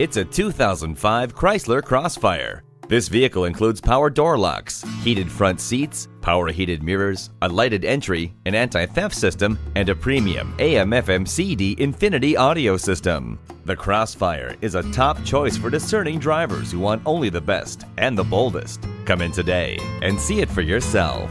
It's a 2005 Chrysler Crossfire. This vehicle includes power door locks, heated front seats, power heated mirrors, a lighted entry, an anti-theft system, and a premium AM/FM CD Infinity audio system. The Crossfire is a top choice for discerning drivers who want only the best and the boldest. Come in today and see it for yourself.